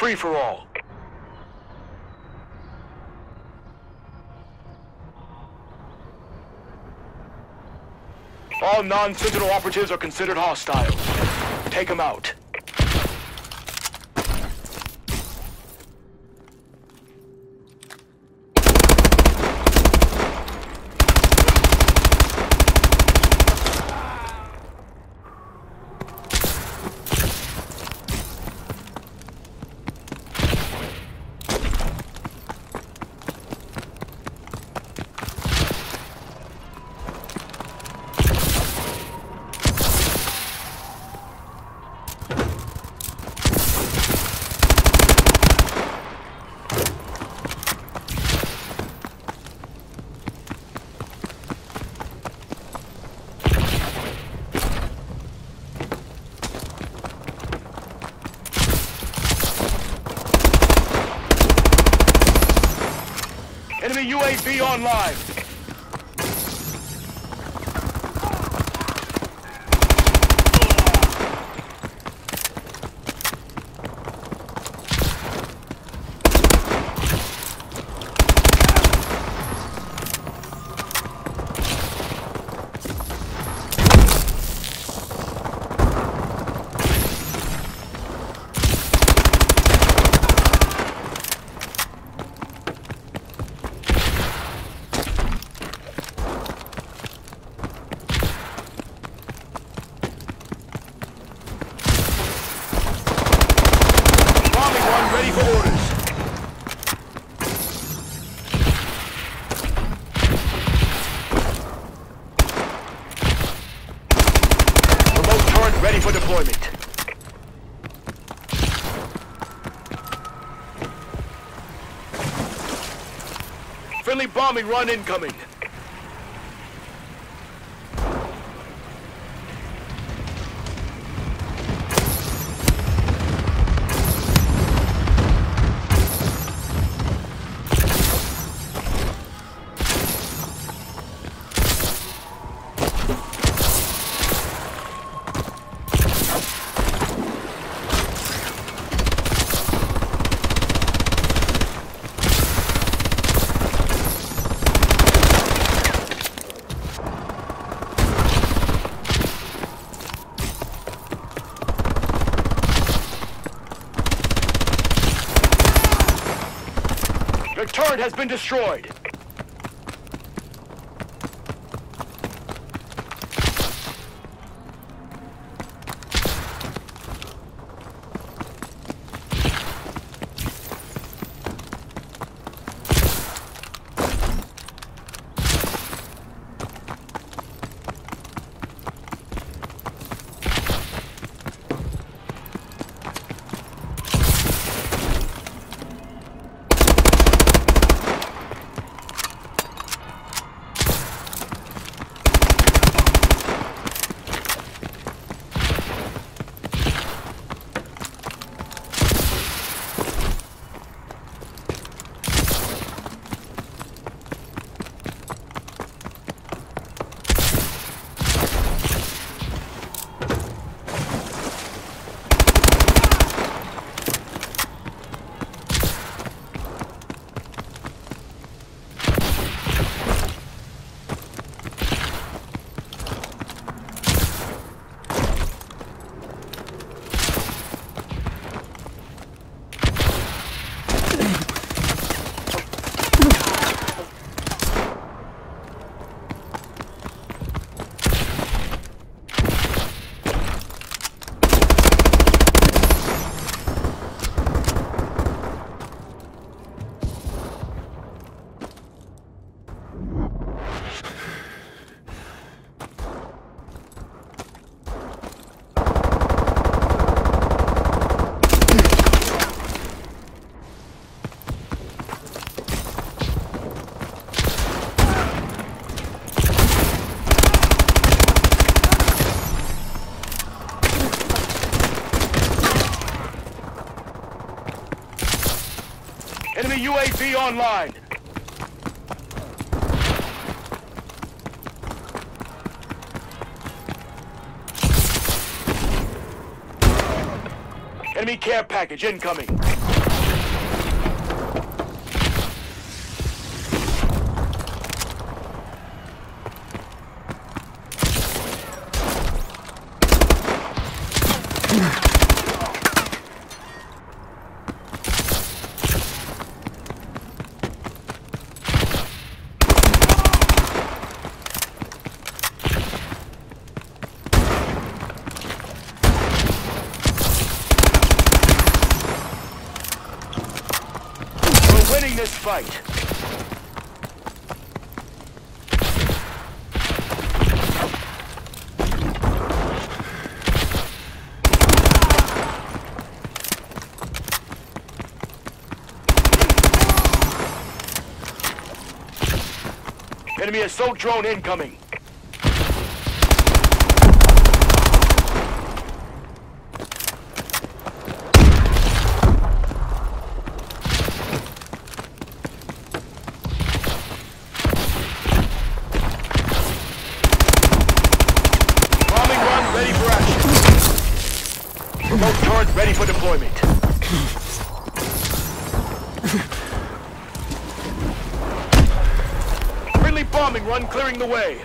free-for-all. All non-Sentinel operatives are considered hostile. Take them out. Enemy UAV online. Ready for orders. Remote turret ready for deployment. Friendly bombing run incoming. The turret has been destroyed. UAV online. Enemy care package incoming. Yeah. This fight. Enemy assault drone incoming. Bombing run ready for action. Remote turret ready for deployment. Friendly bombing run clearing the way.